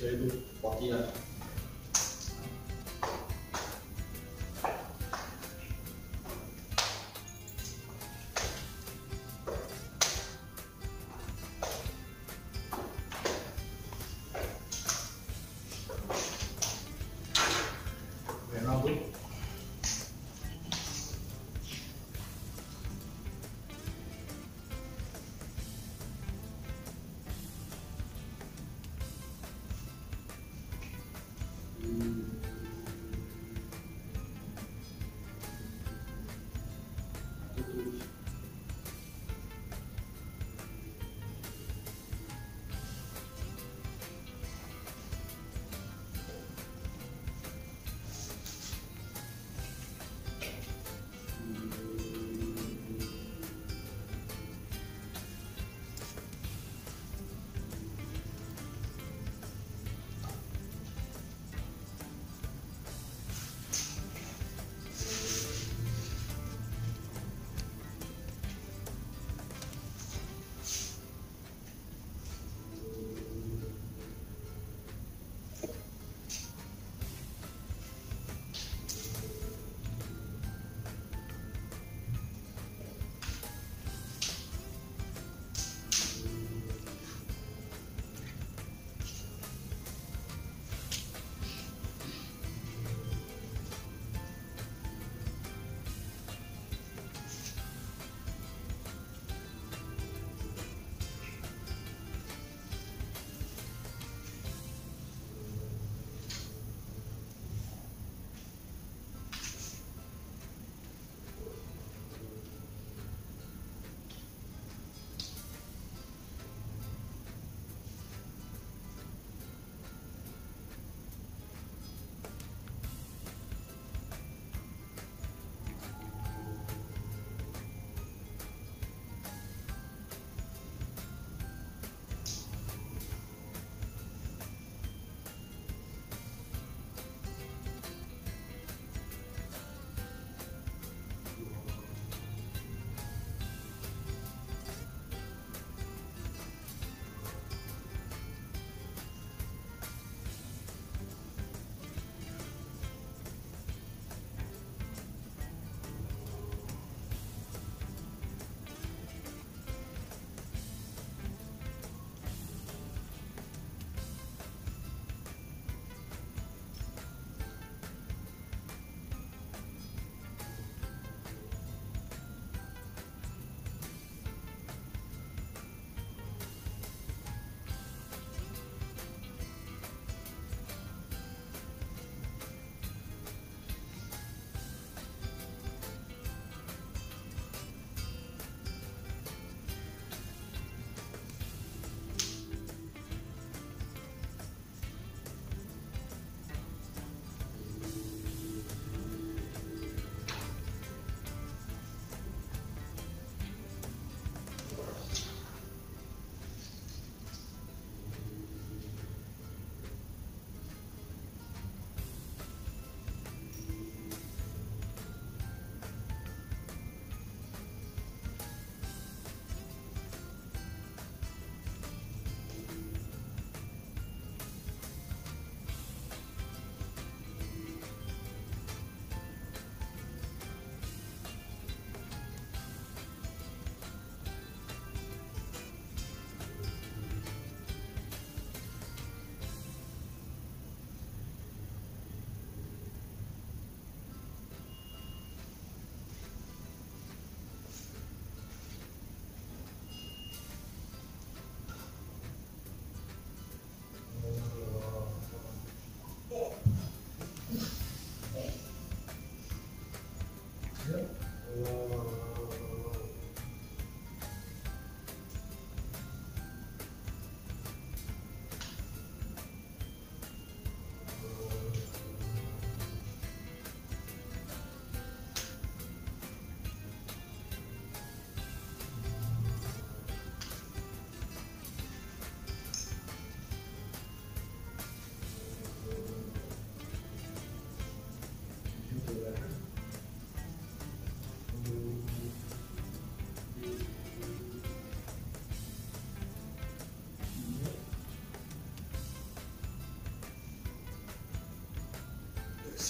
Jadi, itu.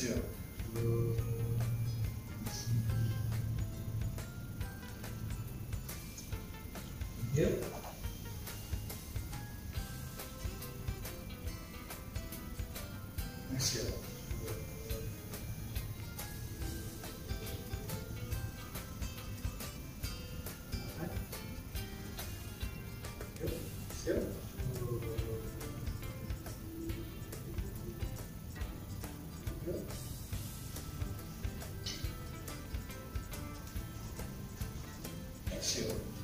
Inhale. Exhale. Good. Exhale.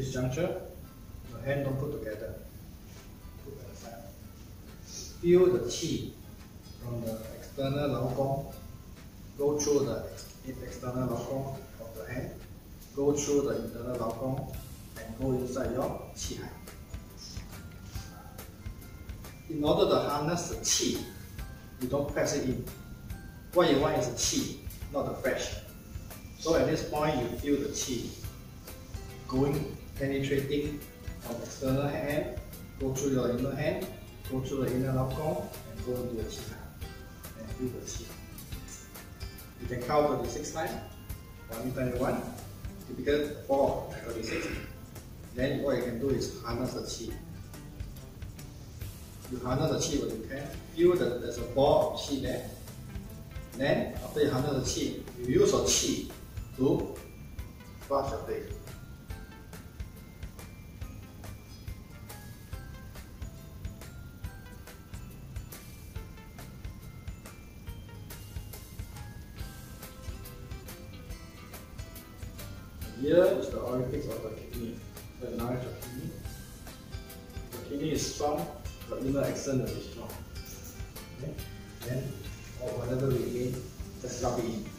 This juncture, your hand don't put together. Put at the side. Feel the qi from the external Lao Gong go through the external Lao Gong of the hand, go through the internal Lao Gong, and go inside your qi hai. In order to harness the qi, you don't press it in. What you want is the qi, not the flesh. So at this point, you feel the qi going, penetrating from external hand, go through your inner hand, go through the inner Gong, and go into qi hai, and feel the qi. You can count 26 times, 1 meter 1, typical 4, 36. Then what you can do is harness the qi. You harness the qi when you can, feel that there's a ball of qi there. Then after you harness the qi, you use your qi to brush your face. Here is the orifice of the kidney. the the kidney. The kidney is strong, the inner will be strong. Okay? Then, or whatever we gain, just rub it in.